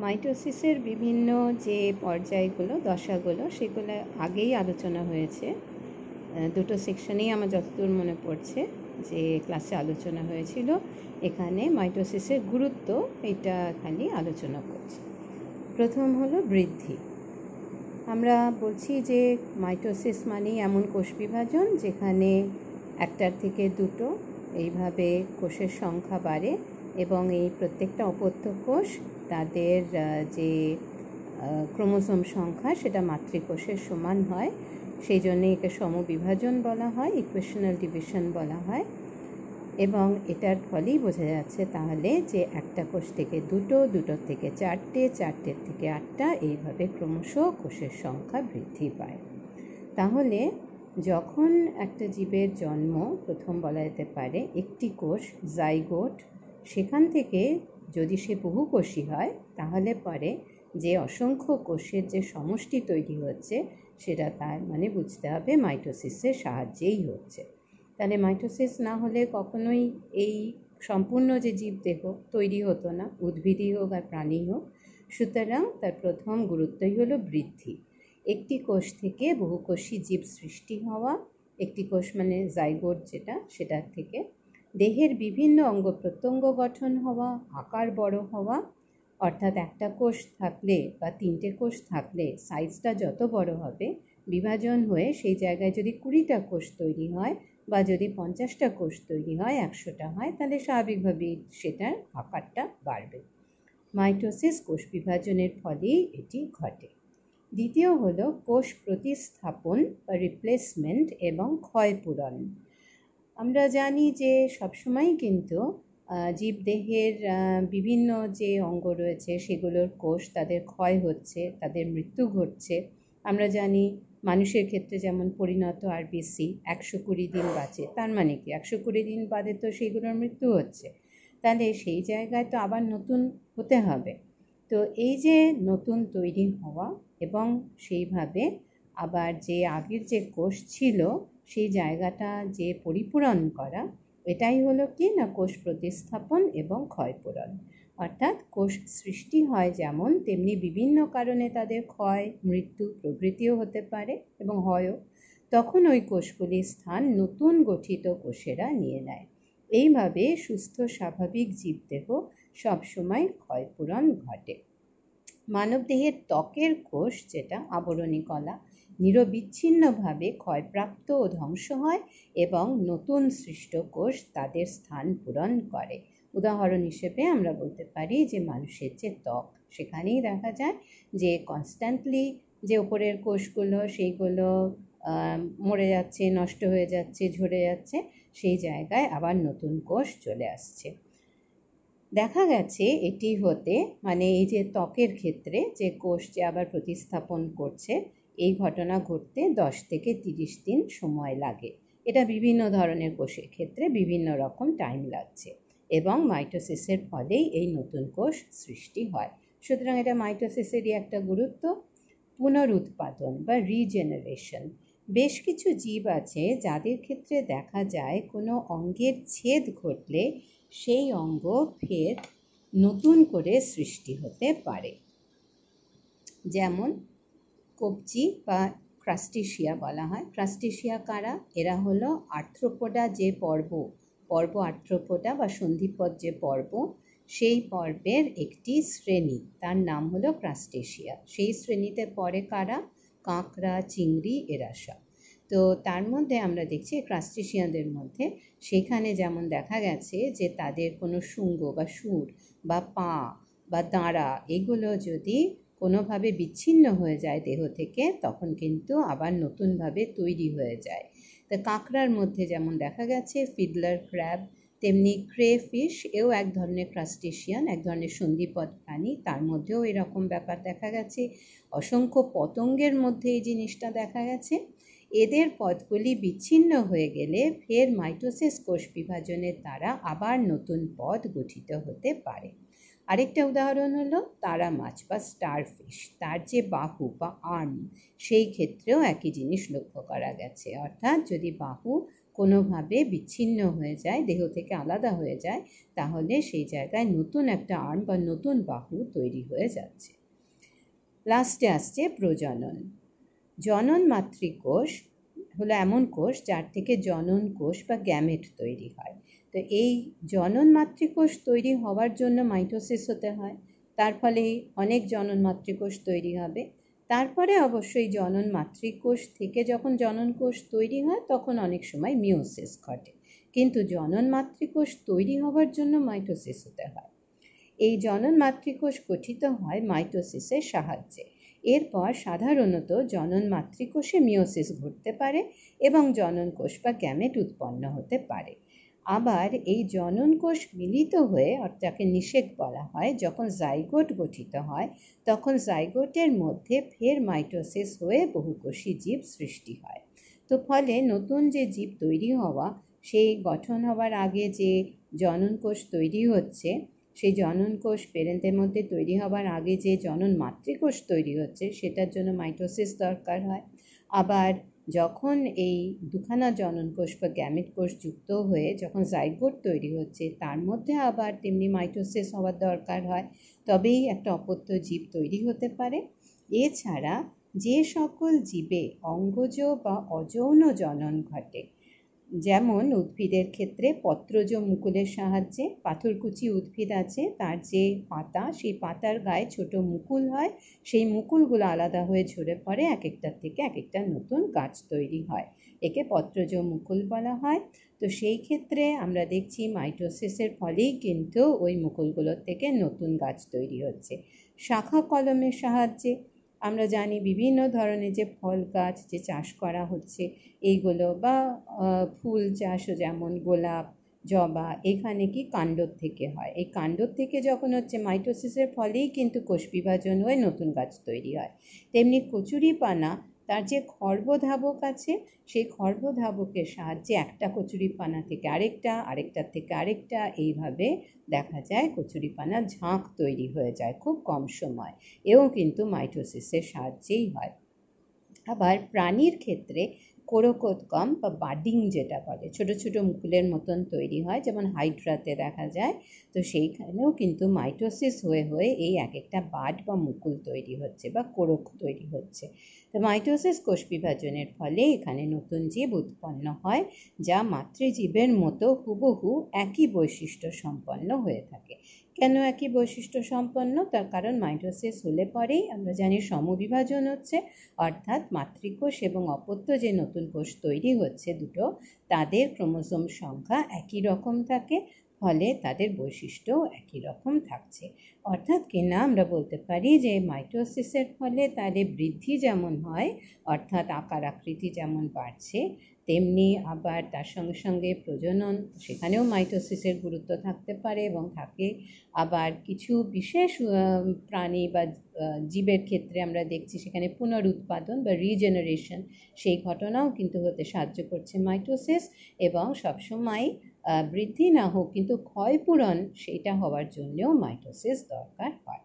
মাইটোসিসের বিভিন্ন যে পর্যায়গুলো, দশাগুলো, সেগুলো আগেই আলোচনা হয়েছে। দুটো সেকশনেই আমার যতদূর মনে পড়ছে যে ক্লাসে আলোচনা হয়েছিল, এখানে মাইটোসিসের গুরুত্ব এটা খালি আলোচনা করছি। প্রথম হলো বৃদ্ধি। আমরা বলছি যে মাইটোসিস মানেই এমন কোষ বিভাজন যেখানে একটার থেকে দুটো এইভাবে কোষের সংখ্যা বাড়ে এবং এই প্রত্যেকটা অপত্য কোষ তাদের যে ক্রোমোসোম সংখ্যা সেটা মাতৃকোষের সমান হয়। সেই জন্যে একে সমবিভাজন বলা হয় ইকুয়েশনাল ডিভিশন বলা হয়। এবং এটার ফলেই বোঝা যাচ্ছে তাহলে যে একটা কোষ থেকে দুটো দুটোর থেকে চারটে, চারটের থেকে আটটা এইভাবে ক্রমশ কোষের সংখ্যা বৃদ্ধি পায়। তাহলে যখন একটা জীবের জন্ম, প্রথম বলা যেতে পারে একটি কোষ, জাইগোট, সেখান থেকে যদি সে বহুকোষী হয়, তাহলে পরে যে অসংখ্য কোষের যে সমষ্টি তৈরি হচ্ছে, সেটা তার মানে বুঝতে হবে মাইটোসিসের সাহায্যেই হচ্ছে। তাহলে মাইটোসিস না হলে কখনোই এই সম্পূর্ণ যে জীবদেহ তৈরি হতো না, উদ্ভিদই হোক আর প্রাণী হোক, সুতরাং তার প্রথম গুরুত্বই হলো বৃদ্ধি। একটি কোষ থেকে বহুকোষী জীব সৃষ্টি হওয়া, একটি কোষ মানে জাইগোট যেটা, সেটার থেকে দেহের বিভিন্ন অঙ্গ প্রত্যঙ্গ গঠন হওয়া, আকার বড় হওয়া, অর্থাৎ একটা কোষ থাকলে বা তিনটে কোষ থাকলে সাইজটা যত বড় হবে, বিভাজন হয়ে সেই জায়গায় যদি কুড়িটা কোষ তৈরি হয় বা যদি পঞ্চাশটা কোষ তৈরি হয়, একশোটা হয়, তাহলে স্বাভাবিকভাবেই সেটার আকারটা বাড়বে। মাইটোসিস কোষ বিভাজনের ফলেই এটি ঘটে। দ্বিতীয় হলো কোষ প্রতিস্থাপন বা রিপ্লেসমেন্ট এবং ক্ষয়পূরণ। আমরা জানি যে সবসময় কিন্তু জীবদেহের বিভিন্ন যে অঙ্গ রয়েছে সেগুলোর কোষ তাদের ক্ষয় হচ্ছে, তাদের মৃত্যু ঘটছে। আমরা জানি মানুষের ক্ষেত্রে যেমন পরিণত আরবিসি একশো কুড়ি দিন বাঁচে, তার মানে কি? একশো কুড়ি দিন বাদে তো সেইগুলোর মৃত্যু হচ্ছে। তাহলে সেই জায়গায় তো আবার নতুন হতে হবে। তো এই যে নতুন তৈরি হওয়া এবং সেইভাবে আবার যে আগের যে কোষ ছিল সেই জায়গাটা যে পরিপূরণ করা, এটাই হলো কি না কোষ প্রতিস্থাপন এবং ক্ষয়পূরণ। অর্থাৎ কোষ সৃষ্টি হয় যেমন তেমনি বিভিন্ন কারণে তাদের ক্ষয়, মৃত্যু প্রভৃতিও হতে পারে এবং হয়ও। তখন ওই কোষগুলির স্থান নতুন গঠিত কোষেরা নিয়ে নেয়। এইভাবে সুস্থ, স্বাভাবিক জীবদেহ সবসময় ক্ষয়পূরণ ঘটে। মানবদেহের ত্বকের কোষ যেটা, আবরণী কলা নিরবিচ্ছিন্নভাবে ক্ষয়প্রাপ্ত ও ধ্বংস হয় এবং নতুন সৃষ্ট কোষ তাদের স্থান পূরণ করে। উদাহরণ হিসেবে আমরা বলতে পারি যে মানুষের যে ত্বক, সেখানেই দেখা যায় যে কনস্ট্যান্টলি যে ওপরের কোষগুলো, সেইগুলো মরে যাচ্ছে, নষ্ট হয়ে যাচ্ছে, ঝরে যাচ্ছে, সেই জায়গায় আবার নতুন কোষ চলে আসছে। দেখা গেছে এটি হতে মানে এই যে ত্বকের ক্ষেত্রে যে কোষ যে আবার প্রতিস্থাপন করছে এই ঘটনা ঘটতে দশ থেকে তিরিশ দিন সময় লাগে। এটা বিভিন্ন ধরনের কোষের ক্ষেত্রে বিভিন্ন রকম টাইম লাগছে এবং মাইটোসিসের ফলেই এই নতুন কোষ সৃষ্টি হয়। সুতরাং এটা মাইটোসিসেরই একটা গুরুত্ব। পুনরুৎপাদন বা রিজেনারেশন বেশ কিছু জীব আছে যাদের ক্ষেত্রে দেখা যায় কোনো অঙ্গের ছেদ ঘটলে সেই অঙ্গ ফের নতুন করে সৃষ্টি হতে পারে। যেমন কবজি বা ক্রাস্টেশিয়া বলা হয়। ক্রাস্টেশিয়া কারা? এরা হলো আর্থ্রোপোডা যে পর্ব পর্ব আর্থ্রোপোডা বা সন্ধিপদ যে পর্ব, সেই পর্বের একটি শ্রেণি। তার নাম হলো ক্রাস্টেশিয়া। সেই শ্রেণীতে পড়ে কারা? কাঁকড়া, চিংড়ি, এরা সব। তো তার মধ্যে আমরা দেখছি ক্রাস্টেশিয়ানদের মধ্যে, সেখানে যেমন দেখা গেছে যে তাদের কোনো শুঙ্গ বা সুর বা পা বা দাঁড়া, এগুলো যদি কোনোভাবে বিচ্ছিন্ন হয়ে যায় দেহ থেকে, তখন কিন্তু আবার নতুনভাবে তৈরি হয়ে যায়। তা কাঁকড়ার মধ্যে যেমন দেখা গেছে, ফিডলার ক্র্যাব, তেমনি ক্রে ফিশ এও এক ধরনের ক্রাস্টেশিয়ান, এক ধরনের সন্ধিপদ প্রাণী। তার মধ্যেও এরকম ব্যাপার দেখা গেছে। অসংখ্য পতঙ্গের মধ্যে এই জিনিসটা দেখা গেছে। এদের পদগুলি বিচ্ছিন্ন হয়ে গেলে ফের মাইটোসিস কোষ বিভাজনের দ্বারা আবার নতুন পদ গঠিত হতে পারে। আরেকটা উদাহরণ হলো তারা মাছ বা স্টার ফিশ তার যে বাহু বা আর্ম সেই ক্ষেত্রেও একই জিনিস লক্ষ্য করা গেছে। অর্থাৎ যদি বাহু কোনোভাবে বিচ্ছিন্ন হয়ে যায়, দেহ থেকে আলাদা হয়ে যায়, তাহলে সেই জায়গায় নতুন একটা আর্ম বা নতুন বাহু তৈরি হয়ে যাচ্ছে। লাস্টে আসছে প্রজনন। জনন মাতৃকোষ হলো এমন কোষ যার থেকে জনন কোষ বা গ্যামেট তৈরি হয়। তো এই জনন মাতৃকোষ তৈরি হওয়ার জন্য মাইটোসিস হতে হয়, তার ফলে অনেক জনন মাতৃকোষ তৈরি হবে। তারপরে অবশ্যই জনন মাতৃকোষ থেকে যখন জনন কোষ তৈরি হয়, তখন অনেক সময় মিওসিস ঘটে। কিন্তু জনন মাতৃকোষ তৈরি হওয়ার জন্য মাইটোসিস হতে হয়। এই জনন মাতৃকোষ গঠিত হয় মাইটোসিসের সাহায্যে। এরপর সাধারণত জনন মাতৃকোষে মিওসিস ঘটতে পারে এবং জনন কোষ বা গ্যামেট উৎপন্ন হতে পারে। আবার এই জনন কোষ মিলিত হয়ে অর্থাৎ নিষেক বলা হয়, যখন জাইগোট গঠিত হয়, তখন জাইগোটের মধ্যে ফের মাইটোসিস হয়ে বহুকোষী জীব সৃষ্টি হয়। তো ফলে নতুন যে জীব তৈরি হওয়া, সেই গঠন হওয়ার আগে যে জনন কোষ তৈরি হচ্ছে সেই জনন কোষ পেরেন্টের মধ্যে তৈরি হওয়ার আগে যে জনন মাতৃকোষ তৈরি হচ্ছে, সেটার জন্য মাইটোসিস দরকার হয়। আবার যখন এই দুখানা জনন কোষ বা গ্যামেট কোষ যুক্ত হয়ে যখন জাইগোট তৈরি হচ্ছে, তার মধ্যে আবার তেমনি মাইটোসিস হওয়ার দরকার হয়। তবেই একটা অপত্য জীব তৈরি হতে পারে। এছাড়া যে সকল জীবে অঙ্গজ বা অযৌন জনন ঘটে যেমন উদ্ভিদের ক্ষেত্রে পত্রজ মুকুলের সাহায্যে পাথরকুচি উদ্ভিদ আছে, তার যে পাতা, সেই পাতার গায়ে ছোট মুকুল হয়, সেই মুকুলগুলো আলাদা হয়ে ঝরে পড়ে এক একটার থেকে এক একটা নতুন গাছ তৈরি হয়। একে পত্রজ মুকুল বলা হয়। তো সেই ক্ষেত্রে আমরা দেখছি মাইটোসিসের ফলেই কিন্তু ওই মুকুলগুলোর থেকে নতুন গাছ তৈরি হচ্ছে। শাখা কলমের সাহায্যে আমরা জানি বিভিন্ন ধরনের যে ফল গাছ যে চাষ করা হচ্ছে এইগুলো বা ফুল চাষও যেমন গোলাপ, জবা, এখানে কি কাণ্ডর থেকে হয়? এই কাণ্ডর থেকে যখন হচ্ছে মাইটোসিসের ফলেই কিন্তু কোষ বিভাজন হয়ে নতুন গাছ তৈরি হয়। তেমনি কচুরিপানা তার যে খর্বধাবক আছে, সেই খর্বধাবকের সাহায্যে একটা কচুরিপানা থেকে আরেকটা, আরেকটার থেকে আরেকটা, এইভাবে দেখা যায় কচুরিপানা ঝাঁক তৈরি হয়ে যায় খুব কম সময়। এও কিন্তু মাইটোসিসের সাহায্যেই হয়। আবার প্রাণীর ক্ষেত্রে কোরোকোদকম বা বাডিং যেটা বলে, ছোট ছোট মুকুলের মতন তৈরি হয়, যেমন হাইড্রাতে দেখা যায়। তো সেইখানেও কিন্তু মাইটোসিস হয়ে হয়ে এই এক একটা বাড বা মুকুল তৈরি হচ্ছে বা কোরক তৈরি হচ্ছে। তো মাইটোসিস কোষ বিভাজনের ফলে এখানে নতুন জীব উৎপন্ন হয়, যা মাতৃজীবের মতো হুবহু একই বৈশিষ্ট্য সম্পন্ন হয়ে থাকে। কেন একই বৈশিষ্ট্য সম্পন্ন? তার কারণ মাইটোসিস হলে পরেই। আমরা জানি সমবিভাজন হচ্ছে, অর্থাৎ মাতৃকোষ এবং অপত্য যে নতুন কোষ তৈরি হচ্ছে দুটো, তাদের ক্রোমোজোম সংখ্যা একই রকম থাকে। ফলে তাদের বৈশিষ্ট্য একই রকম থাকছে। অর্থাৎ কিনা আমরা বলতে পারি যে মাইটোসিসের ফলে তাদের বৃদ্ধি যেমন হয়, অর্থাৎ আকার আকৃতি যেমন বাড়ছে, তেমনি আবার তার সঙ্গে সঙ্গে প্রজনন সেখানেও মাইটোসিসের গুরুত্ব থাকতে পারে এবং থাকে। আবার কিছু বিশেষ প্রাণী বা জীবের ক্ষেত্রে আমরা দেখছি সেখানে পুনরুৎপাদন বা রিজেনারেশন সেই ঘটনাও কিন্তু হতে সাহায্য করছে মাইটোসিস এবং সবসময় বৃদ্ধি না হোক কিন্তু ক্ষয়পূরণ সেটা হওয়ার জন্যেও মাইটোসিস দরকার হয়।